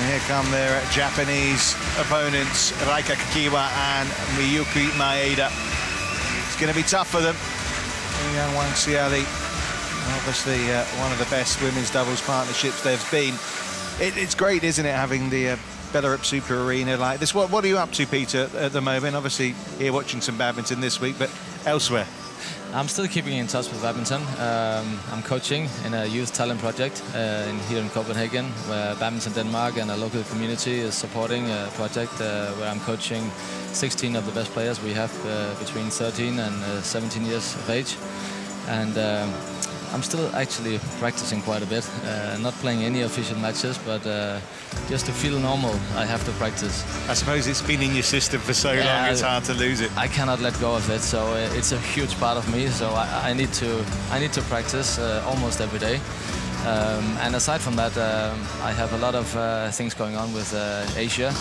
And here come their Japanese opponents, Reika Kakiiwa and Miyuki Maeda. It's going to be tough for them. Young Wang Xiaoli, obviously uh, one of the best women's doubles partnerships there's been. It, it's great, isn't it, having the uh, Ballerup Super Arena like this. What, what are you up to, Peter, at the moment? Obviously, here watching some badminton this week, but elsewhere. I'm still keeping in touch with badminton. Um, I'm coaching in a youth talent project uh, in, here in Copenhagen, where Badminton Denmark and a local community is supporting a project uh, where I'm coaching 16 of the best players we have uh, between 13 and uh, 17 years of age. And um, I'm still actually practicing quite a bit. Uh, not playing any official matches, but uh, just to feel normal, I have to practice. I suppose it's been in your system for so Yeah, long; it's hard to lose it. I cannot let go of it, so uh, it's a huge part of me. So I, I need to I need to practice uh, almost every day. Um, and aside from that, um, I have a lot of uh, things going on with uh, Asia,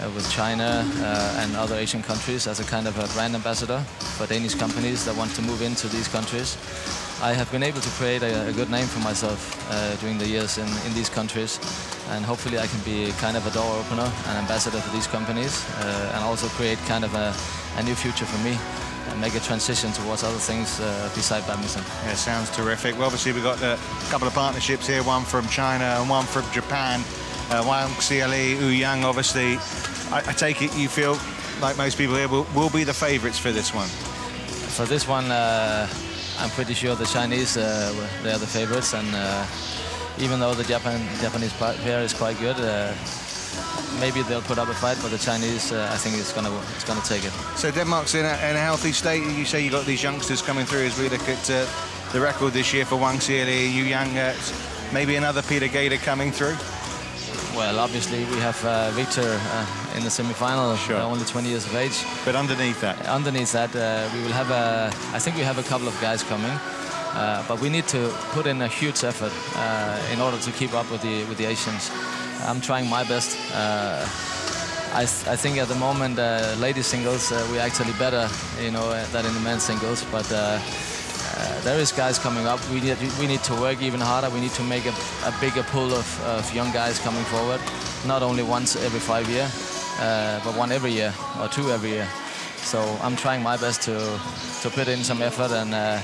uh, with China uh, and other Asian countries as a kind of a brand ambassador for Danish companies that want to move into these countries. I have been able to create a, a good name for myself uh, during the years in, in these countries, and hopefully I can be kind of a door opener, an ambassador for these companies, uh, and also create kind of a, a new future for me and make a transition towards other things uh, beside badminton. Yeah, sounds terrific. Well, obviously, we've got a couple of partnerships here, one from China and one from Japan. Uh, Wang Xiaoli, Yu Yang, obviously. I, I take it you feel, like most people here, will, will be the favourites for this one. For this one, uh, I'm pretty sure the Chinese, uh, they are the favorites, and uh, even though the Japan Japanese pair is quite good, uh, maybe they'll put up a fight, but the Chinese, uh, I think, it's gonna it's gonna take it. So Denmark's in a, in a healthy state. You say you got these youngsters coming through as we look at uh, the record this year for Wang Xiaoli, Yu Yang. Uh, maybe another Peter Gade coming through. Well, obviously we have uh, Victor uh, in the semi-final, Sure. uh, only 20 years of age. But underneath that, Underneath that, uh, we will have a. I think we have a couple of guys coming, uh, but we need to put in a huge effort uh, in order to keep up with the with the Asians. I'm trying my best. Uh, I, th- I think at the moment, uh, ladies singles, uh, we're actually better, you know, uh, than in the men's singles. But uh, uh, there is guys coming up. We need we need to work even harder. We need to make a, a bigger pool of, of young guys coming forward, not only once every five year, uh, but one every year or two every year. So I'm trying my best to to put in some effort and uh,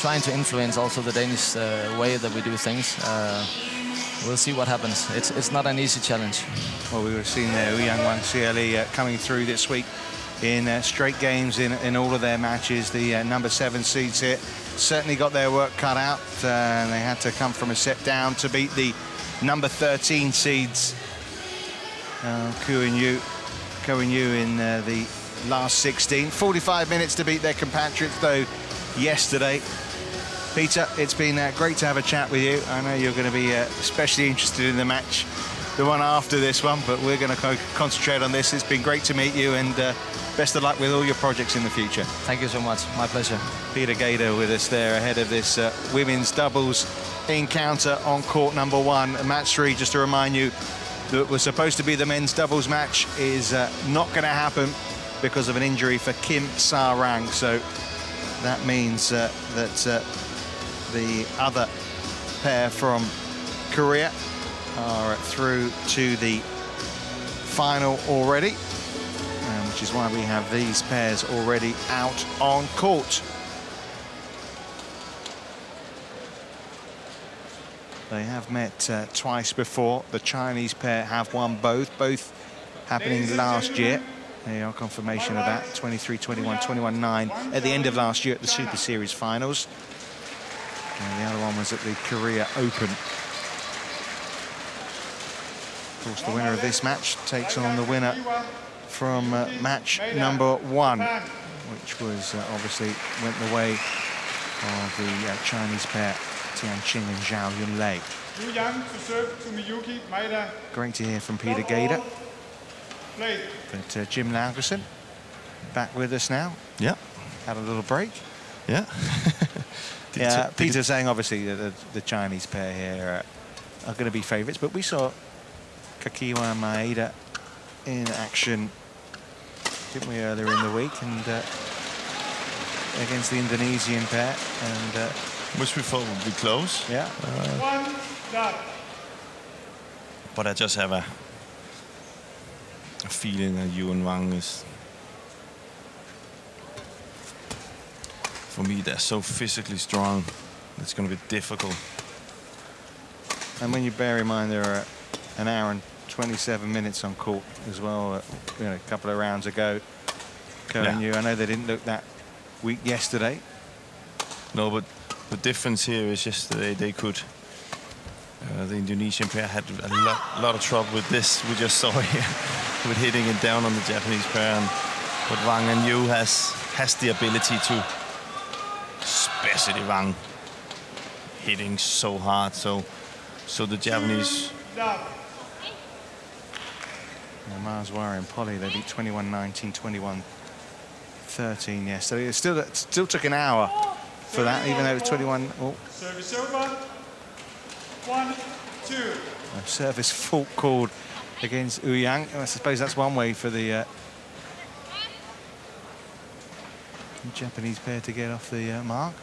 trying to influence also the Danish uh, way that we do things. Uh, we'll see what happens. It's it's not an easy challenge. well, we were seeing there Yu Yang Wang Xiaoli uh, coming through this week in uh, straight games in, in all of their matches. The uh, number seven seeds here certainly got their work cut out, uh, and they had to come from a set down to beat the number 13 seeds. Uh, Ku and Yu, Ko and Yu in uh, the last 16. 45 minutes to beat their compatriots, though, yesterday. Peter, it's been uh, great to have a chat with you. I know you're going to be uh, especially interested in the match, the one after this one, but we're going to co- concentrate on this. It's been great to meet you, and uh, best of luck with all your projects in the future. Thank you so much. My pleasure. Peter Gade with us there ahead of this uh, women's doubles encounter on court number one. Match three, just to remind you, that was supposed to be the men's doubles match is uh, not going to happen because of an injury for Kim Sarang. So that means uh, that uh, the other pair from Korea are through to the final already, which is why we have these pairs already out on court. They have met uh, twice before. The Chinese pair have won both, both happening last year. There you are, confirmation of that. 23-21, 21-9 at the end of last year at the Super Series finals. And the other one was at the Korea Open. Of course, the winner of this match takes on the winner from uh, match number one, which was uh, obviously went the way of the uh, Chinese pair, Tian Qing and Zhao Yunlei. Yu Yang to serve to Miyuki Maeda. Great to hear from Peter Gade. Play. But uh, Jim Laugesen back with us now. Yeah, Had a little break. yeah. Yeah, it- did Peter saying obviously that the, the Chinese pair here uh, are going to be favourites, but we saw Kakiiwa and Maeda in action, didn't we, earlier in the week, and uh, against the Indonesian pair, and uh, which we thought would be close. yeah, One, start. but I just have a, a feeling that Yuan Wang is. For me, they're so physically strong. It's going to be difficult. And when you bear in mind there are an hour and 27 minutes on court as well, uh, you know, a couple of rounds ago. Cohen, Yeah. you, I know they didn't look that weak yesterday. No, but the difference here is yesterday they could. Uh, the Indonesian pair had a lot, lot of trouble with this. We just saw here with hitting it down on the Japanese pair. And, but Wang and Yu has has the ability to, especially Wang, hitting so hard. So, so the Japanese. Yeah, Maheswari and Polii, they beat 21-19, 21-13 yesterday. It still, it still took an hour for that, even though it was 21. Oh, Service over. One, two. a service fault called against Yu Yang. I suppose that's one way for the uh, Japanese pair to get off the uh, mark.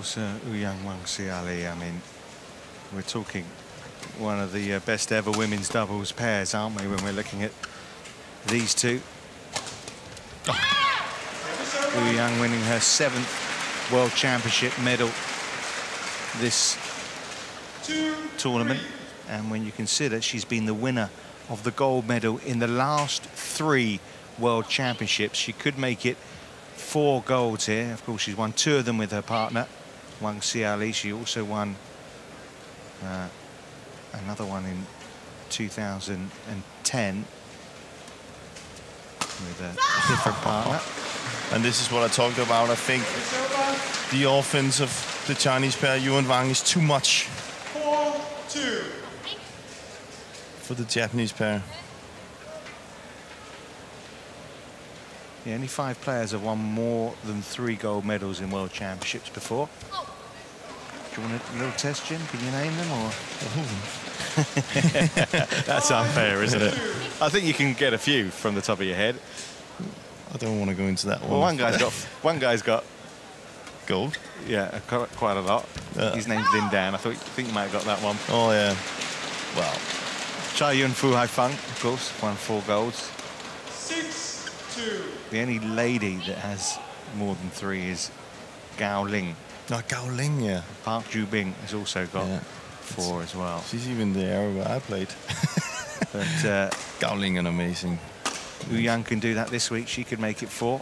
Course, uh, Yu Yang Wang Xiaoli, I mean, we're talking one of the uh, best ever women's doubles pairs, aren't we, when we're looking at these two? Yu Yang winning her seventh World Championship medal this Two, tournament. three. And when you consider she's been the winner of the gold medal in the last three World Championships, she could make it four golds here. Of course, she's won two of them with her partner, Wang Xiaoli. She also won uh, another one in 2010 with a different partner. And this is what I talked about. I think the offense of the Chinese pair, Yuan Wang, is too much Four, two. for the Japanese pair. Yeah, only five players have won more than three gold medals in World Championships before. Do you want a little test, Jim? Can you name them or? That's unfair, isn't it? I think you can get a few from the top of your head. I don't want to go into that one. Well, one guy's got one guy's got gold. yeah quite quite a lot. Yeah. His name's Lin Dan. I thought think you might have got that one. Oh yeah. Well, Cai Yun Fu Hai Feng, of course, won four golds. Six, two. The only lady that has more than three is Gao Ling. no, Gao Ling, yeah. Park Joo-bong has also got Yeah. four as well. She's even there where I played. But uh, Gao Ling, an amazing. Yu Yang can do that this week. She could make it four.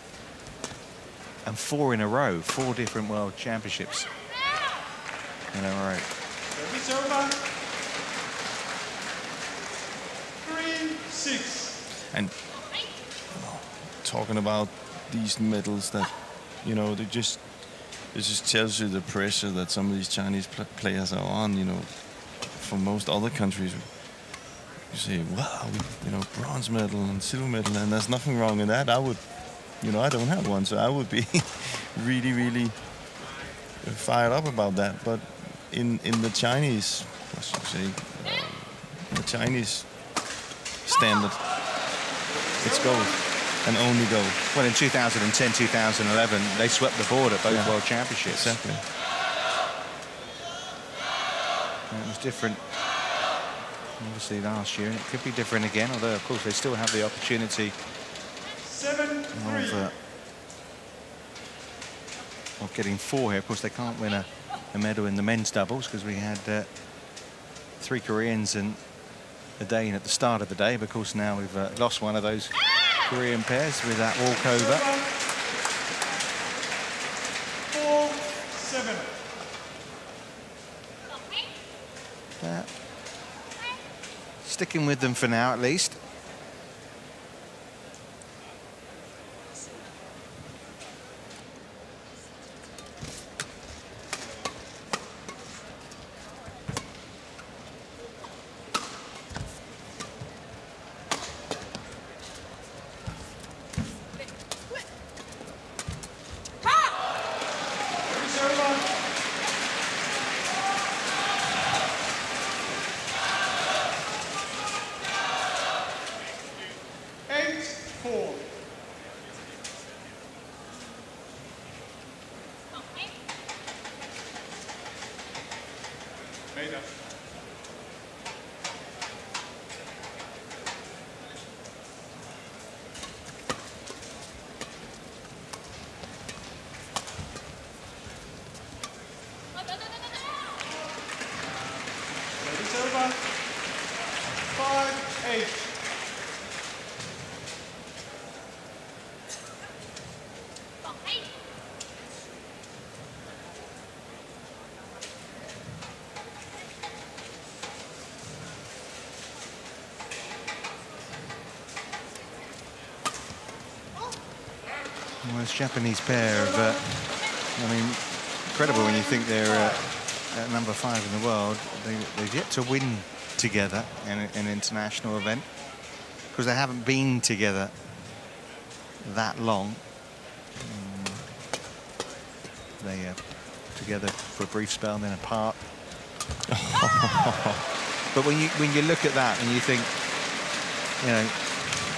And four in a row. Four different world championships in a row. Service over. Three, six. And you know, talking about these medals that, you know, they just it just tells you the pressure that some of these Chinese pl- players are on. You know, for most other countries, you say, "Wow, you know, bronze medal and silver medal," and there's nothing wrong in that. I would, you know, I don't have one, so I would be really, really fired up about that. But in in the Chinese, what should say, uh, the Chinese standard, it's gold and only goal. Well, in 2010, 2011, they swept the board at both Yeah. world championships. Exactly. And It was different, obviously, last year. and It could be different again, although, of course, they still have the opportunity Seven, three. of, uh, of getting four here. Of course, they can't win a, a medal in the men's doubles because we had uh, three Koreans and a Dane at the start of the day. But of course, now we've uh, lost one of those Korean pairs with that walkover. Four, seven. Uh, sticking with them for now, at least. Service over. five, eight. Well, this Japanese pair of, uh, I mean, incredible when you think they're uh, at number five in the world. They, they've yet to win together in an international event because they haven't been together that long. Mm. They uh, together for a brief spell, and then apart. but when you when you look at that and you think, you know,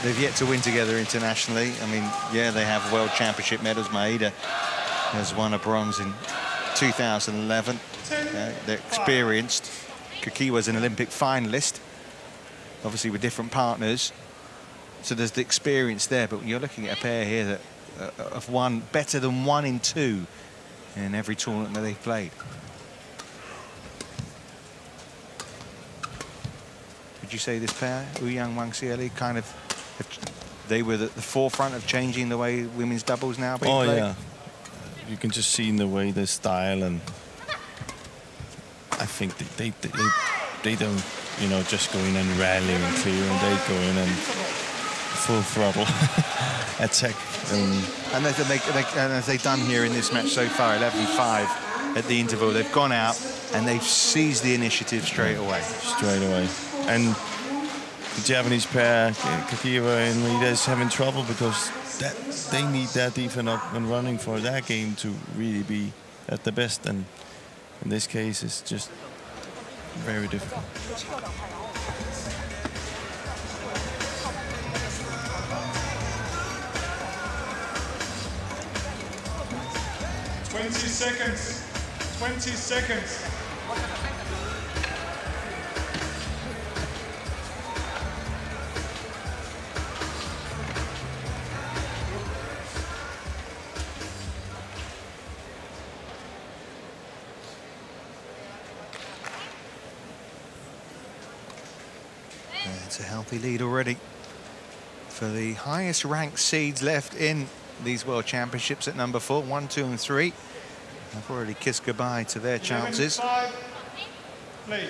they've yet to win together internationally. I mean, yeah, they have world championship medals. Maeda has won a bronze in 2011. Uh, they're experienced. Kakiiwa's an Olympic finalist, obviously with different partners. So there's the experience there, but you're looking at a pair here that uh, have won better than one in two in every tournament that they've played. Would you say this pair, Yu Yang Wang Xiaoli, kind of, they were at the forefront of changing the way women's doubles now being Oh played? yeah, you can just see in the way they style and I think they they, they they don't you know just go in and rally and clear and they go in and full throttle attack and And as, they, they, and as they've done here in this match so far, 11-5 at the interval, they've gone out and they've seized the initiative straight away. straight away. And the Japanese pair, uh, and Maeda, is having trouble because that they need that even up and running for that game to really be at the best. And in this case, it's just very difficult. Twenty seconds. Twenty seconds. Healthy lead already for the highest ranked seeds left in these World Championships at number four, one, two, and three. I've already kissed goodbye to their chances. five. Play.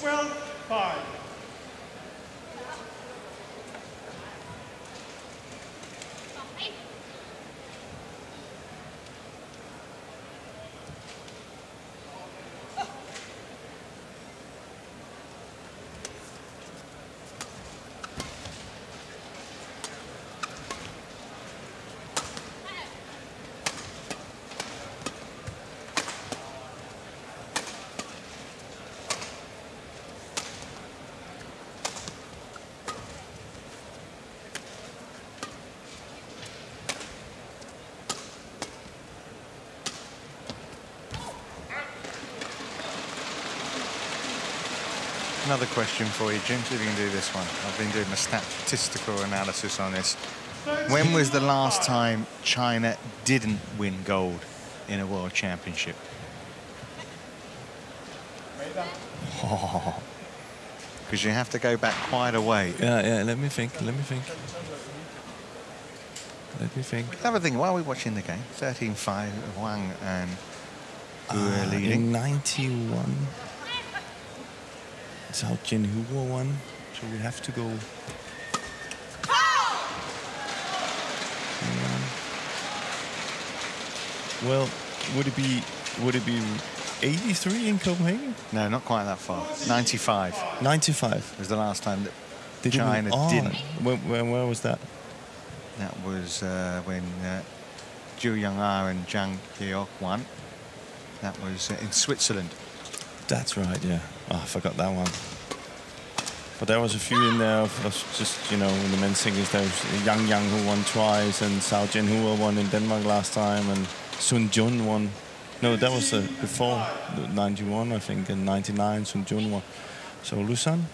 Twelve, five. Another question for you, Jim, see if you can do this one. I've been doing a statistical analysis on this. When was the last time China didn't win gold in a world championship? Because you have to go back quite a way. Yeah, yeah. Let me think. Let me think. Let me think. Another thing, while we're watching the game, 13-5, Wang and Gu Uh, leading. In '91, Zhao Jinhua won, so we have to go. Um, Well, would it be would it be 83 in Copenhagen? No, not quite that far. 95 95. was the last time that Did China oh, didn't. When, when, where was that? That was uh, when uh, Gil Young-ah and Jang Hye-ock won. That was uh, in Switzerland. That's right, yeah. Oh, I forgot that one. But there was a few in there of, of just, you know, in the men's singles, there was Yang Yang who won twice and Sao Jin who won in Denmark last time and Sun Jun won. No, that was uh, before the 91, I think, and 99 Sun Jun won. So Lausanne,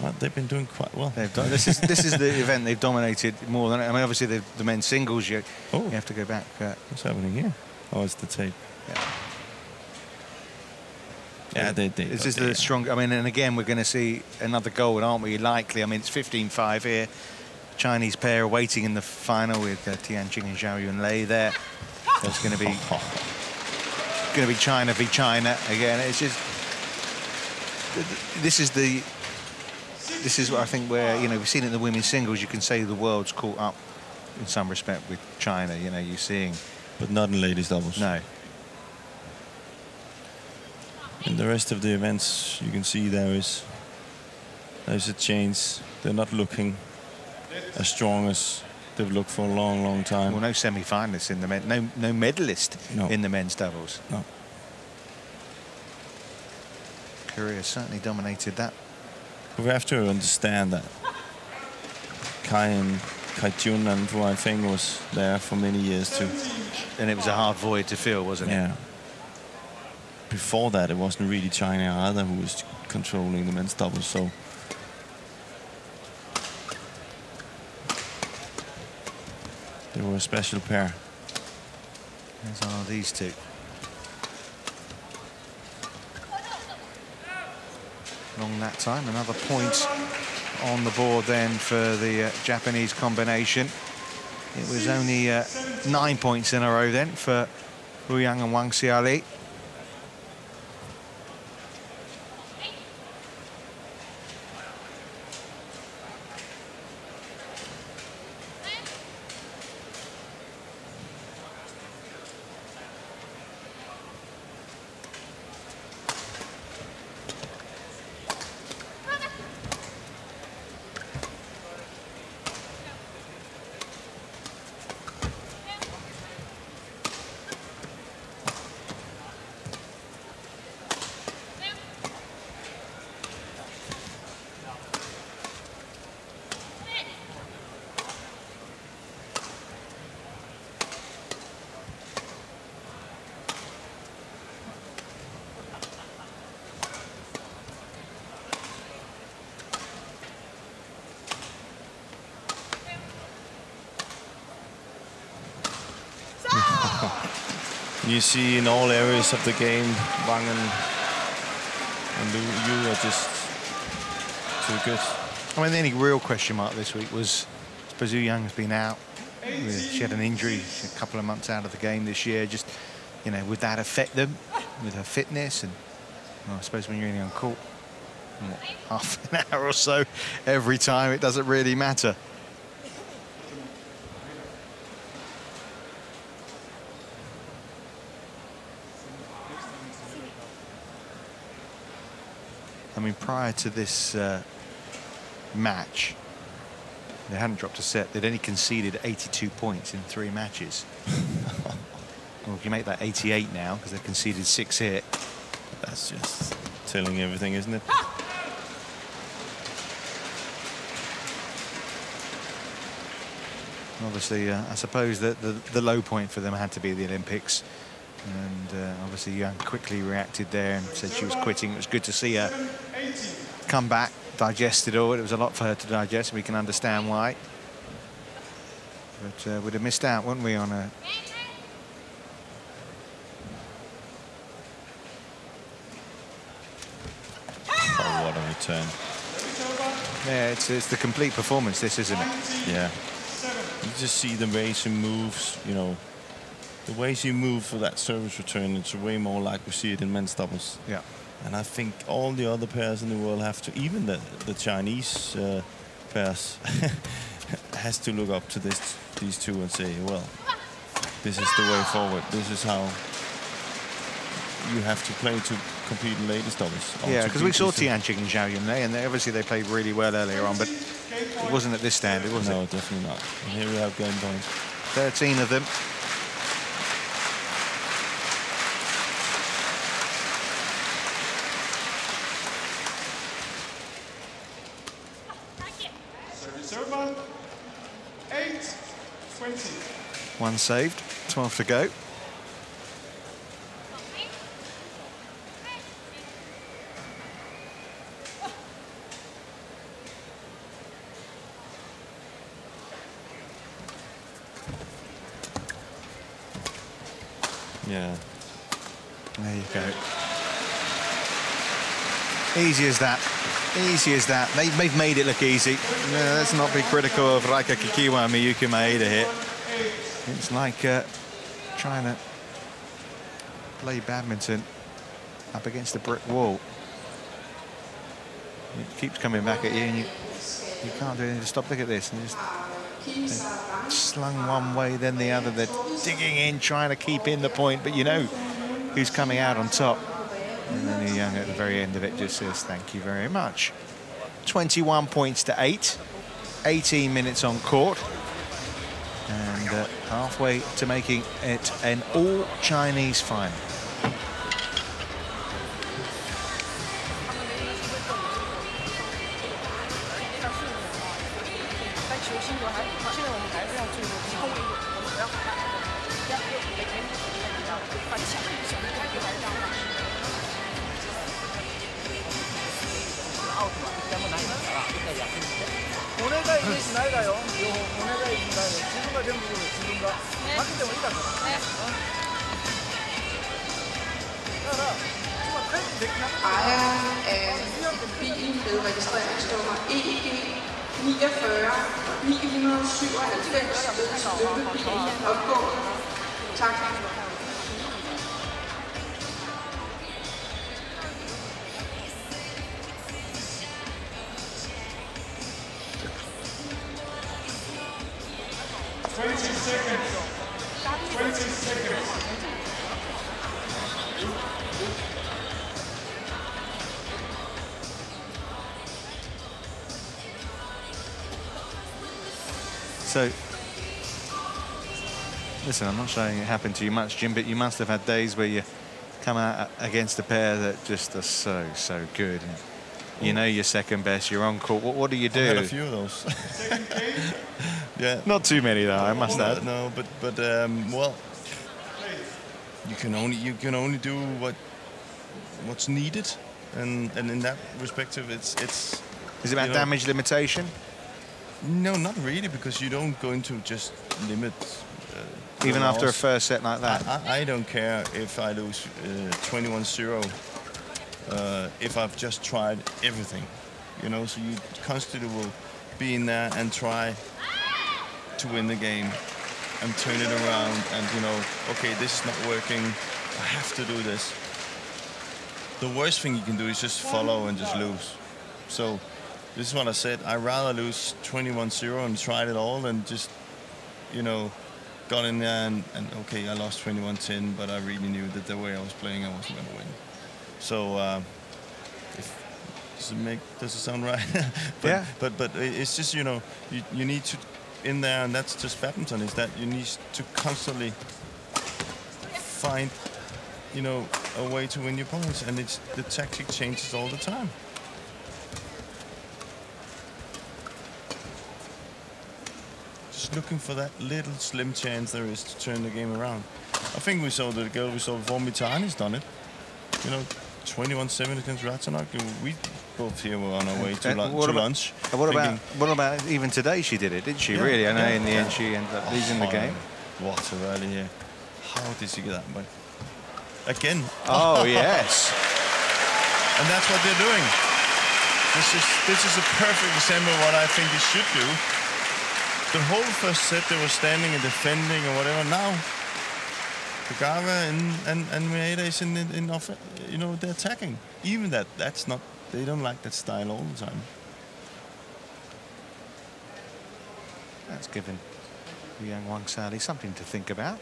well, they've been doing quite well. They've done, this is this is the event they've dominated more than. I mean, obviously the, the men's singles. You, Oh. you have to go back. Uh, What's happening here? Oh, it's the tape. yeah. Yeah, they, they, This is the strong. I mean, and again, we're going to see another goal, aren't we? Likely. I mean, it's 15-5 here. Chinese pair waiting in the final with uh, Tian Qing and Zhao Yun Lei there. So it's going to be going to be China v China again. It's just this is the this is what I think where you know we've seen it in the women's singles. You can say the world's caught up in some respect with China. You know, you're seeing But not in ladies doubles. no. In the rest of the events, you can see there is there's a change. They're not looking as strong as they've looked for a long, long time. Well, no semi-finalists in the men, no no medalist No. in the men's doubles. No. Korea certainly dominated that. We have to understand that Kai and Kai Jun and Fu Feng was there for many years too. And it was a hard void to fill, wasn't it? Yeah. Before that, it wasn't really China either who was controlling the men's doubles. So they were a special pair. As are these two. Along that time, another point on the board then for the uh, Japanese combination. It was only uh, nine points in a row then for Yu Yang and Wang Xiaoli. You see in all areas of the game, Wang and, and are just too good. I mean, the only real question mark this week was, Yu Yang has been out. She had an injury a couple of months out of the game this year. Just, you know, would that affect them with her fitness? And well, I suppose when you're only on court what, half an hour or so every time, it doesn't really matter. Mean, prior to this uh, match, they hadn't dropped a set. They'd only conceded 82 points in three matches. well, if you make that 88 now, because they've conceded six here, That's just telling everything, isn't it? obviously, uh, I suppose that the, the low point for them had to be the Olympics. And uh, obviously, Young quickly reacted there and said she was quitting. It was good to see her come back, digest it all. It was a lot for her to digest, we can understand why. But uh, we'd have missed out, wouldn't we, on a Oh, what a return. Yeah, it's, it's the complete performance, this, isn't it? Yeah. You just see the way she moves, you know, the way she moves for that service return, it's way more like we see it in men's doubles. Yeah. And I think all the other pairs in the world have to, even the, the Chinese uh, pairs, has to look up to this, these two and say, well, this is the way forward. This is how you have to play to compete in ladies doubles. Yeah, because we saw two. And Zhao Yunlei, and they, obviously they played really well earlier on, but it wasn't at this standard, was. No, it? definitely not. And here we have game point. 13 of them. Service over. Eight, 20. One saved. 12 to go. Yeah. There you go. Easy as that. Easy as that. They, they've made it look easy. Let's not be critical of Reika Kakiiwa and Miyuki Maeda here. It's like uh, trying to play badminton up against a brick wall. It keeps coming back at you and you, you can't do anything to stop. Look at this. And just, slung one way, then the other. They're digging in, trying to keep in the point, but you know who's coming out on top. And then the Young at the very end of it just says, thank you very much. 21 points to 8. 18 minutes on court. And uh, halfway to making it an all-Chinese final. Listen, I'm not saying it happened to you much, Jim, but you must have had days where you come out against a pair that just are so, so good. And you know you're second best, you're on court. What, what do you I had a few of those. yeah. Not too many, though, I must no, add. no, but but um, well, you can only you can only do what what's needed, and and in that perspective, it's it's Is it about you know- damage limitation? no, not really, because you don't go into just limit. Uh, Even the after a first set like that? I, I, don't care if I lose uh, 21-0 uh, if I've just tried everything, you know. So you constantly will be in there and try to win the game and turn it around and you know, okay, this is not working. I have to do this. The worst thing you can do is just follow and just lose. So this is what I said. I'd rather lose 21-0 and tried it all than just, you know, got in there and, and okay, I lost 21-10, but I really knew that the way I was playing, I wasn't going to win. So, uh, if, does it make does it sound right? but, Yeah. But but it's just you know you, you need to in there, and that's just badminton. Is that you need to constantly find you know a way to win your points, and it's the tactic changes all the time. Just looking for that little slim chance there is to turn the game around. I think we saw the girl we saw before Mitani's done it. You know, 21-7 against Ratchanok. We both here were on our way to, Uh, what to about- lunch. What about what about even today? She did it, didn't she? Yeah, really? I know yeah, in the yeah. end she ended up losing the oh, game. What a rally here. How did she get that way? Again. Oh yes. And that's what they're doing. This is this is a perfect example of what I think they should do. The whole first set they were standing and defending or whatever. Now Kakiiwa and and, and Maeda is in, in, in off, you know they're attacking. Even that that's not they don't like that style all the time. That's given the young Wang Xiaoli something to think about.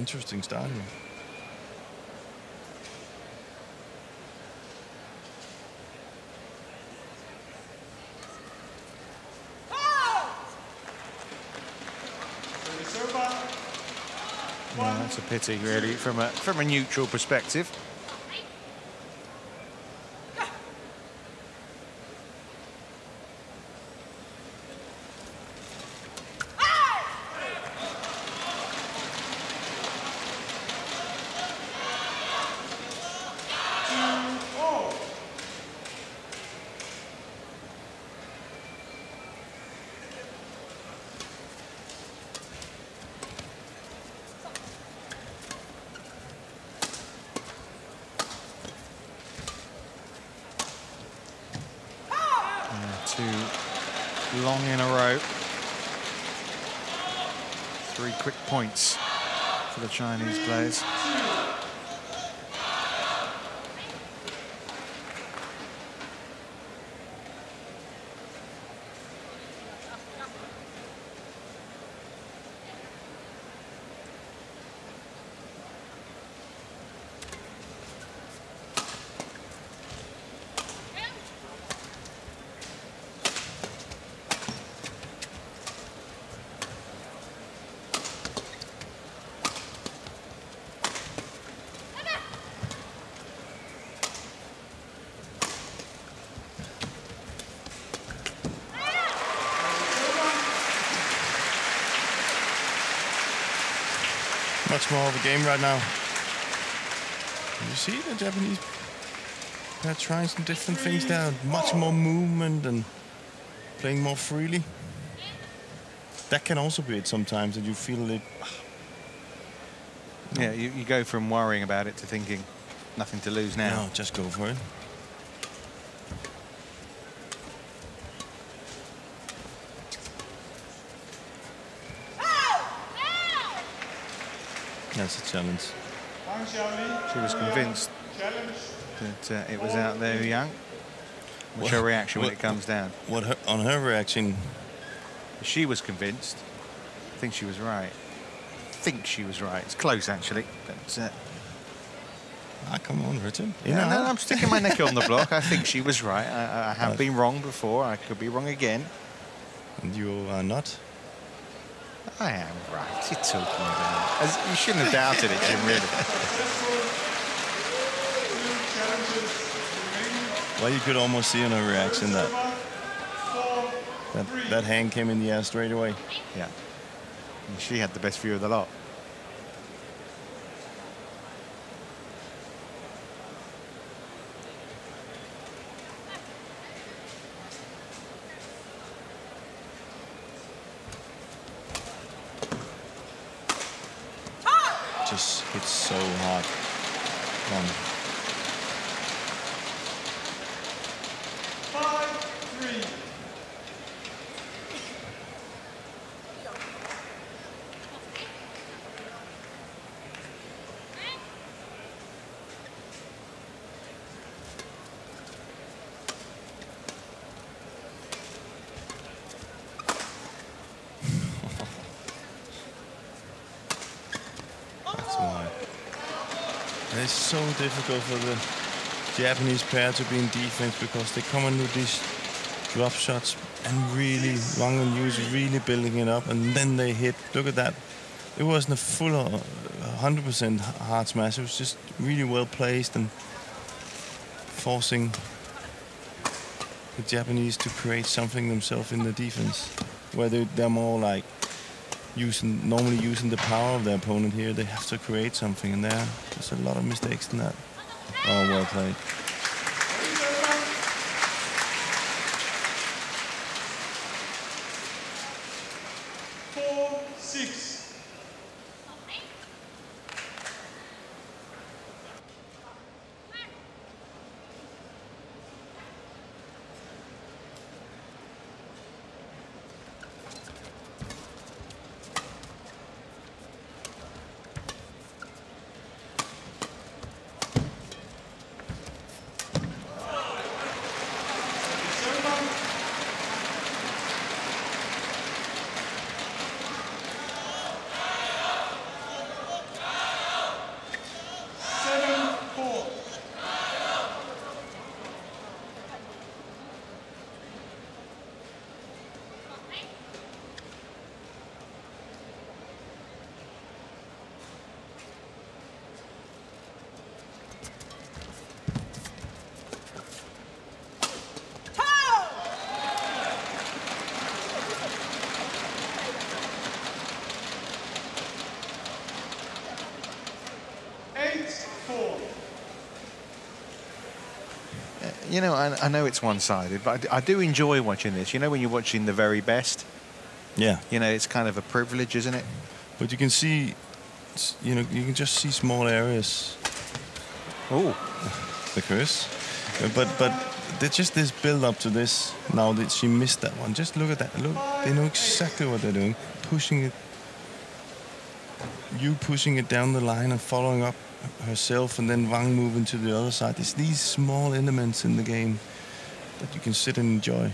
Interesting start here. Serve up. Well, that's a pity, really, from a from a neutral perspective. All. Yeah, two long in a row. Three quick points for the Chinese players. More of a game right now. You see the Japanese they're trying some different things there. Much more movement and playing more freely. That can also be it sometimes that you feel it. Yeah, you, you go from worrying about it to thinking nothing to lose now. No, just go for it. That's a challenge. She was convinced that uh, it was out there young. What's her reaction when it comes down? What her, on her reaction? She was convinced. I think she was right. I think she was right. It's close actually, but uh, Ah, come on, Richard. You yeah, know, no, I'm sticking my neck on the block. I think she was right. I, I have been wrong before. I could be wrong again. and you are not. I am right. What are you talking about? As, you shouldn't have doubted it, Jim. Really. Two challenges remaining. Well, you could almost see in her reaction that that, that hand came in the air straight away. Yeah. And she had the best view of the lot. Just hits so hard. Um, Five. Three. Why. And It's so difficult for the Japanese pair to be in defense because they come in with these drop shots and really Wang and is really building it up and then they hit. Look at that. It wasn't a full uh, 100% hard smash. It was just really well placed and forcing the Japanese to create something themselves in the defense, where they, they're more like using normally using the power of their opponent here. They have to create something, and there there's a lot of mistakes in that. Oh, well played. You know, I, I know it's one-sided, but I do enjoy watching this. You know, when you're watching the very best, Yeah. you know, it's kind of a privilege, isn't it? But you can see, you know, you can just see small areas. Oh, The curse. Uh, But but there's just this build up to this. Now that she missed that one, just look at that. Look, they know exactly what they're doing. Pushing it. You pushing it down the line and following up herself, and then Wang moving to the other side. It's these small elements in the game that you can sit and enjoy.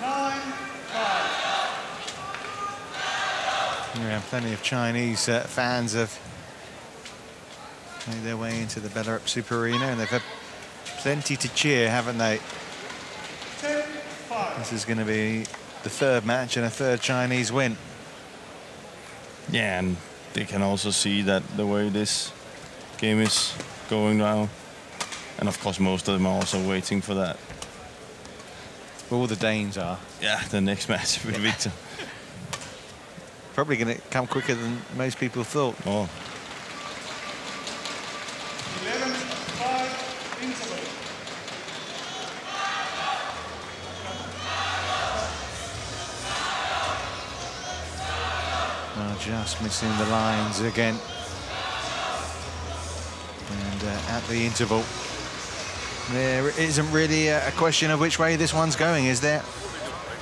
Nine, five. yeah, plenty of Chinese uh, fans have made their way into the Ballerup Super Arena, and they've had plenty to cheer, haven't they? Ten. This is going to be the third match and a third Chinese win. Yeah, and they can also see that the way this game is going now, and of course most of them are also waiting for that. All the Danes are Yeah, the next match with Victor. Probably going to come quicker than most people thought. Oh, Eleven, five. Interval. Well, just missing the lines again. And uh, at the interval, there isn't really a, a question of which way this one's going, is there?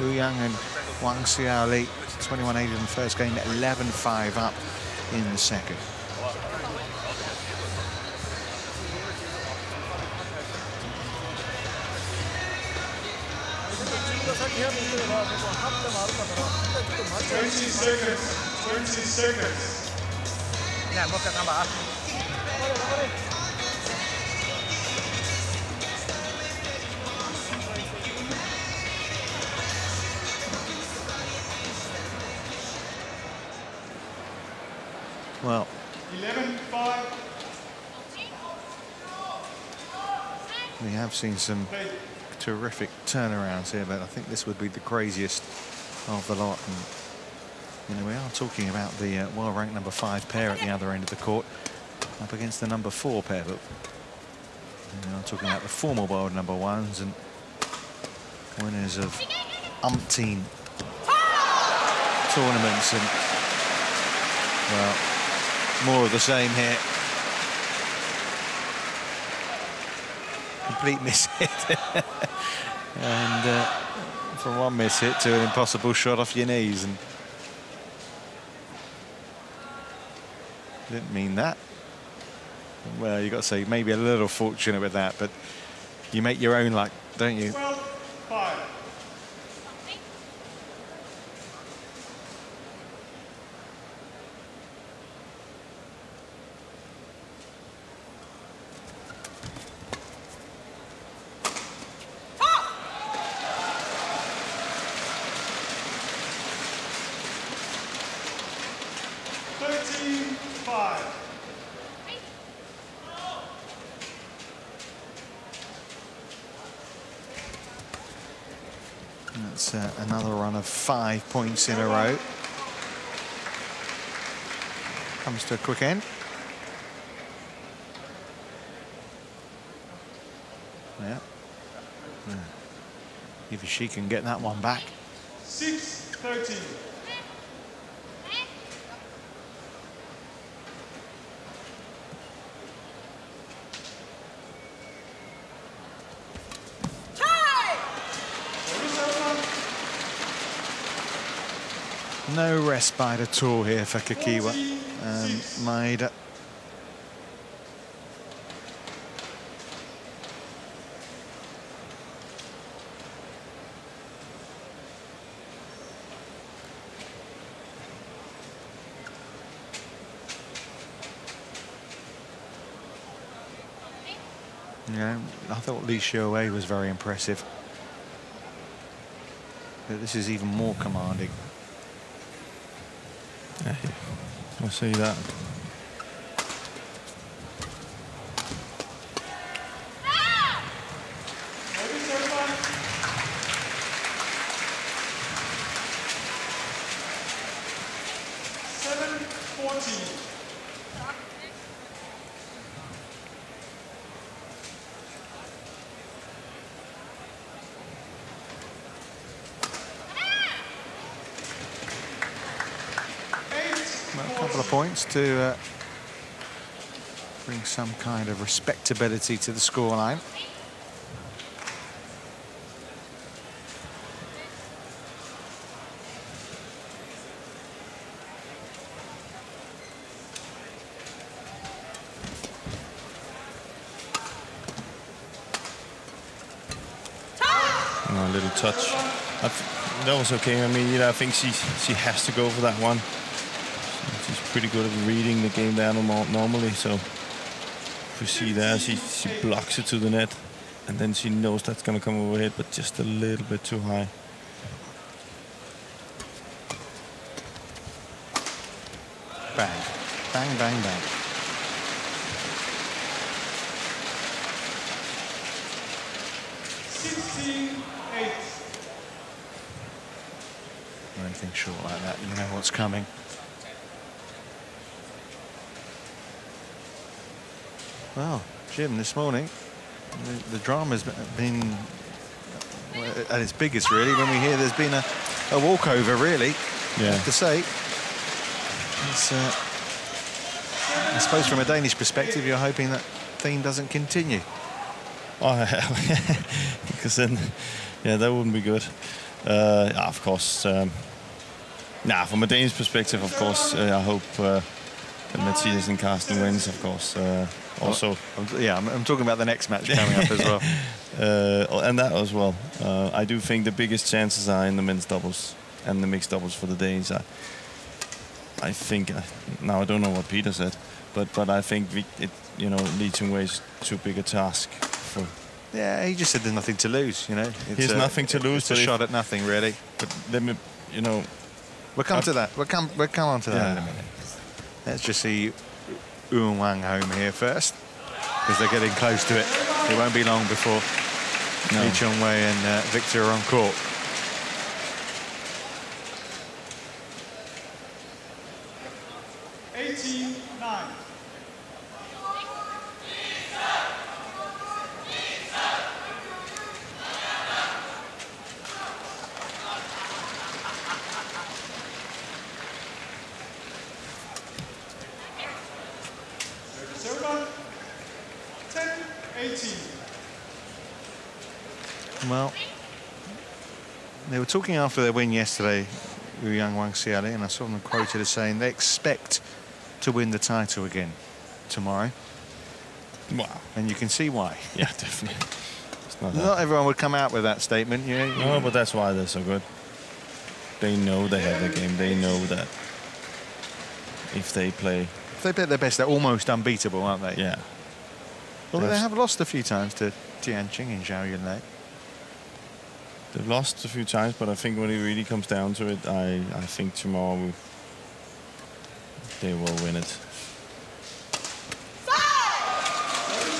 Yu Yang and Wang Xiaoli, 21-8 in the first game, 11-5 up in the second. Twenty seconds. Twenty seconds. Well, Eleven, five. we have seen some terrific turnarounds here, but I think this would be the craziest of the lot. And, you know, we are talking about the uh, world-ranked number five pair at the other end of the court, up against the number four pair. But we are talking about the former world number ones and winners of umpteen tournaments and well, more of the same here. Complete miss hit. and uh, from one miss hit to an impossible shot off your knees. And didn't mean that. Well, you've got to say, maybe a little fortunate with that, but you make your own luck, don't you? 12, five points in a row. Comes to a quick end. Yeah. Yeah. If she can get that one back. Six, thirteen. No respite at all here for Kakiiwa. Um, Maeda. Yeah, I thought Li Xiaowei was very impressive. But this is even more commanding. Yeah, I'll say that. Service, everyone. Seven fourteen. Eight Well, a couple of points to uh, bring some kind of respectability to the scoreline. Oh, a little touch. That was okay. I mean, you know, I think she she has to go for that one. She's pretty good at reading the game there normal, normally. So if we see there, she she blocks it to the net, and then she knows that's gonna come overhead, but just a little bit too high. Bang, bang, bang, bang. Sixteen eight. Anything short like that, you know what's coming. Well, Jim, this morning, the, the drama's been at its biggest, really, when we hear there's been a, a walkover, really, I Yeah. have to say. It's, uh, I suppose from a Danish perspective, you're hoping that theme doesn't continue. Oh, because then, yeah, that wouldn't be good. Uh, of course. Um, nah, from a Danish perspective, of course, uh, I hope uh, that Mathias and Carsten wins. Of course, uh, also, I'm, yeah, I'm, I'm talking about the next match coming up as well. uh, and that as well. Uh, I do think the biggest chances are in the men's doubles and the mixed doubles for the Danes. I, I think uh, now I don't know what Peter said, but but I think we, it, you know, Chong Wei is too big a task for Yeah, he just said there's nothing to lose, you know. It's He has a- nothing to lose, It's a shot at nothing, really. But let me, you know, We'll come I've- to that. We'll come. We'll come on to that in a minute. Let's just see Uwan Wang home here first, because they're getting close to it. It won't be long before No. Lee Chong Wei and uh, Victor are on court. Eighteen nine. Service over. Ten eighteen. Well, they were talking after their win yesterday, Wu Yang Wang Xiaoli, and I saw them quoted as saying they expect to win the title again tomorrow, wow, and you can see why. yeah, definitely. Not. Not everyone would come out with that statement, you know. No, but that's why they're so good. They know they have the game. They know that if they play, If they play their best, they're almost unbeatable, aren't they? yeah, Although they have lost a few times to Tian Qing and Zhao Yunlei. They've lost a few times, but I think when it really comes down to it, I, I think tomorrow we, they will win it.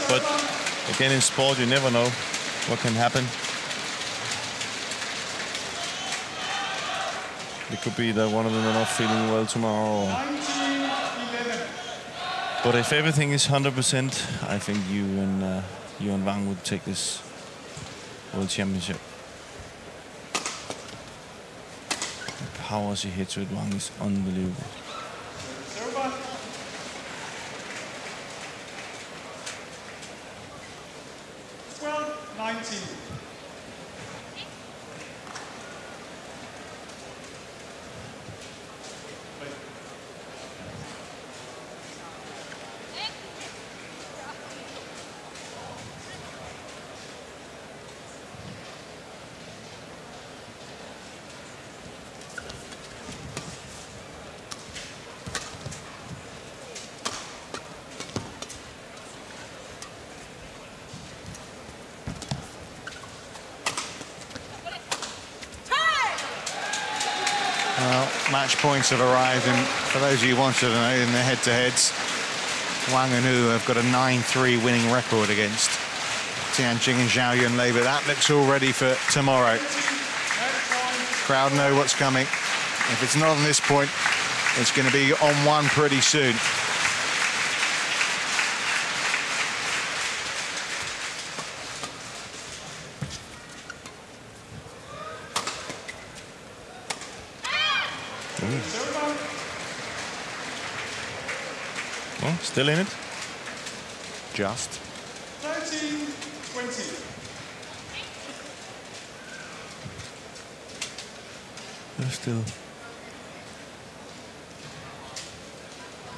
But again, in sport, you never know what can happen. It could be that one of them are not feeling well tomorrow. Or But if everything is 100%, I think you and uh, you and Wang would take this world championship. The was he hits with Wang is unbelievable. Have arrived, and for those of you who wanted to know, in the head-to-heads, Wang and Wu have got a 9-3 winning record against Tian Qing and Zhao Yunlei, but that looks all ready for tomorrow. Crowd know what's coming. If it's not on this point, it's going to be on one pretty soon. Well, still in it. Just. 13, 20. They're still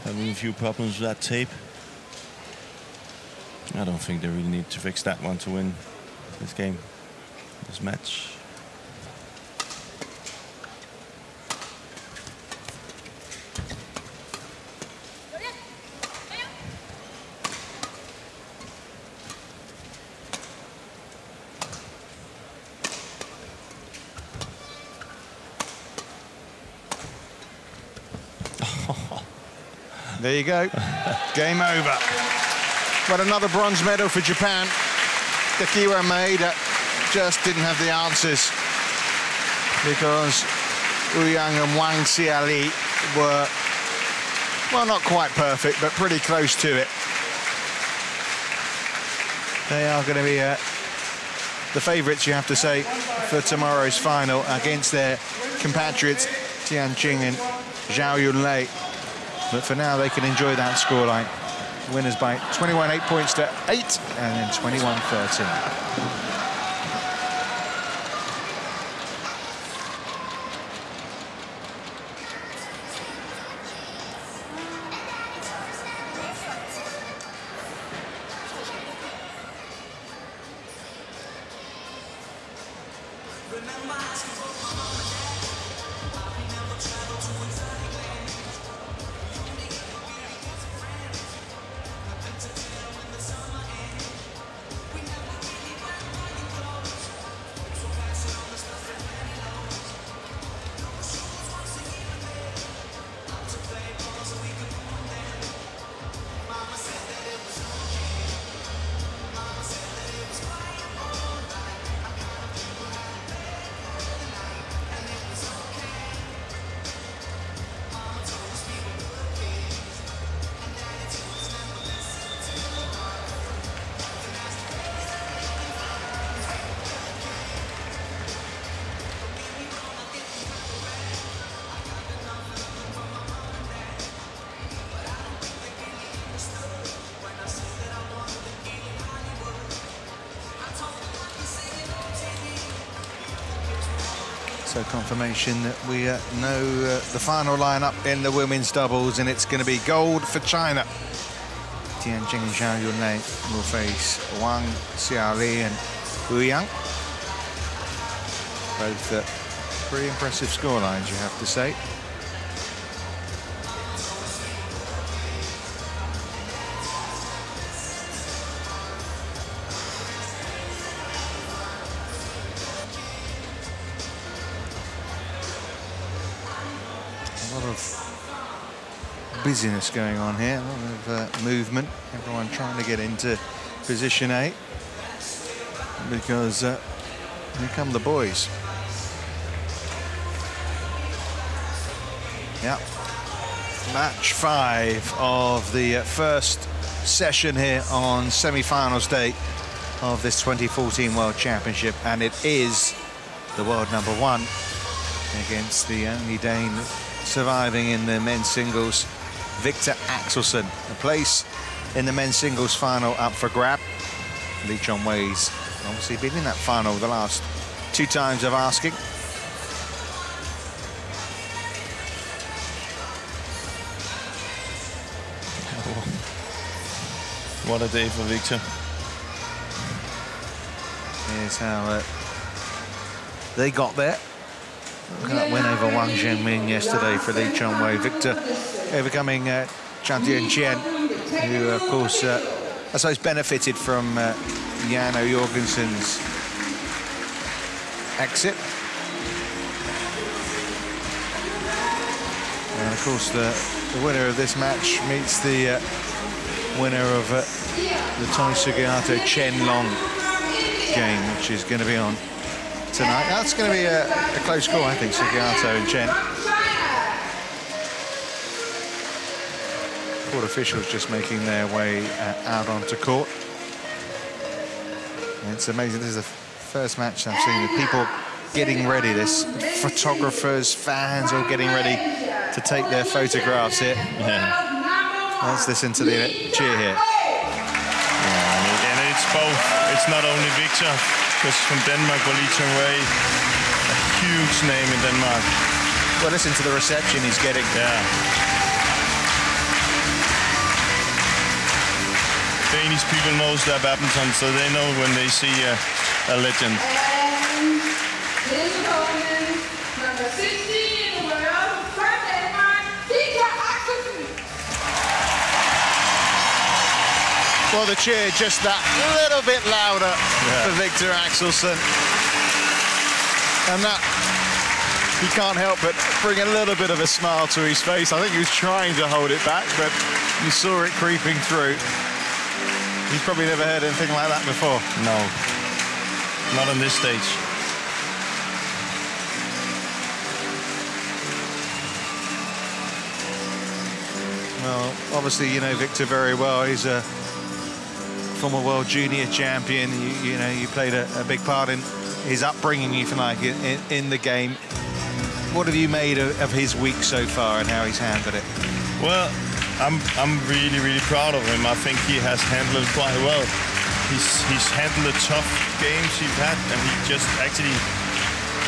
having a few problems with that tape. I don't think they really need to fix that one to win this game, this match. There you go. Game over. But another bronze medal for Japan. The Kakiiwa Maeda just didn't have the answers because Yu Yang and Wang Xiaoli were, well, not quite perfect, but pretty close to it. They are going to be uh, the favourites, you have to say, for tomorrow's final against their compatriots Tian Qing and Zhao Yunlei. But for now, they can enjoy that scoreline. Winners by 21 8 points to 8 and then 21 So confirmation that we uh, know uh, the final lineup in the women's doubles, and it's going to be gold for China. Tian Qing and Zhao Yunlei will face Wang Xiaoli and Wu Yang. Both uh, pretty impressive scorelines, you have to say. Busyness going on here, a lot of uh, movement. Everyone trying to get into position eight because uh, here come the boys. Yeah. Match five of the first session here on semi-finals day of this 2014 World Championship, and it is the world number one against the only Dane surviving in the men's singles, Victor Axelsen. A place in the men's singles final up for grab. Lee Chong Wei's obviously been in that final the last two times of asking. What a day for Victor. Here's how uh, they got there. That win over Wang Zhengming yesterday for Lee Chong Wei. Victor overcoming uh, Chan who, of course, uh, benefited from uh, Jano Jorgensen's exit. And of course, the, the winner of this match meets the uh, winner of uh, the Tommy Sugiarto Chen Long game, which is going to be on tonight. That's going to be a, a close call, I think, Sugiarto and Chen. Court officials just making their way uh, out onto court. And it's amazing. This is the first match I've seen with people getting ready. This photographers, fans, all getting ready to take their photographs here. Yeah. Let's listen to the cheer here. And again, it's both. It's not only Victor, because from Denmark, Wali Wei, a huge name in Denmark. Well, listen to the reception he's getting. Yeah. Danish people knows their badminton, so they know when they see a, a legend. Well, the cheer just that little bit louder Yeah. for Victor Axelsen. And that, he can't help but bring a little bit of a smile to his face. I think he was trying to hold it back, but you saw it creeping through. He's probably never heard anything like that before. No, not on this stage. Well, obviously, you know Victor very well. He's a former world junior champion. You, you know, you played a, a big part in his upbringing, if you like, in, in, the game. What have you made of, of his week so far and how he's handled it? Well, I'm I'm really really proud of him. I think he has handled it quite well. He's he's handled the tough games he's had, and he just actually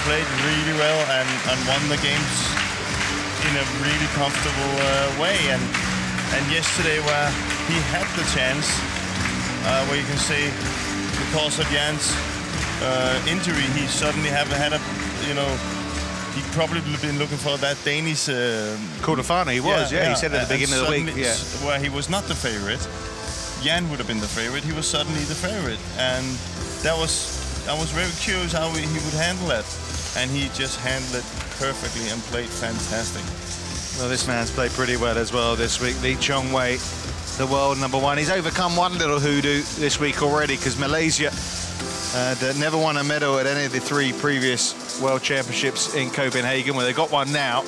played really well and, and won the games in a really comfortable uh, way. And and yesterday, where he had the chance, uh, where you can say because of Jan's uh, injury, he suddenly have had a you know. He probably been looking for that Danish uh, he was, yeah. He said at the beginning of the week, yeah. Where he was not the favorite. Jan would have been the favorite. He was suddenly the favorite, and that was I was very curious how he he would handle that, and he just handled it perfectly and played fantastic. Well, this man's played pretty well as well this week. Lee Chong Wei, the world number one. He's overcome one little hoodoo this week already because Malaysia had uh, never won a medal at any of the three previous World Championships in Copenhagen, where they got one now.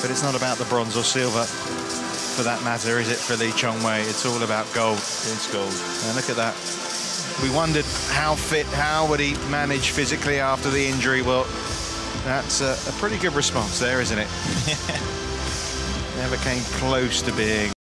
But it's not about the bronze or silver for that matter, is it, for Lee Chong Wei? It's all about gold. It's gold. And look at that. We wondered how fit, how would he manage physically after the injury? Well, that's a, a pretty good response there, isn't it? Never came close to being